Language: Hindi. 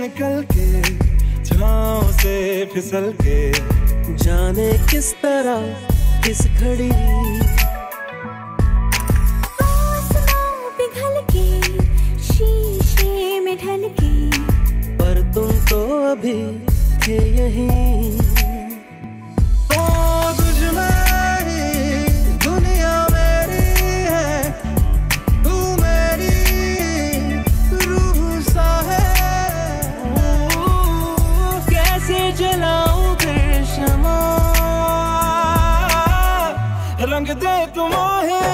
निकल के छाव से फिसल के जाने किस तरह किस घड़ी। पिघल के शीशे में ढल के। पर तुम तो अभी थे यहीं। रंग दे तुम गेरुआ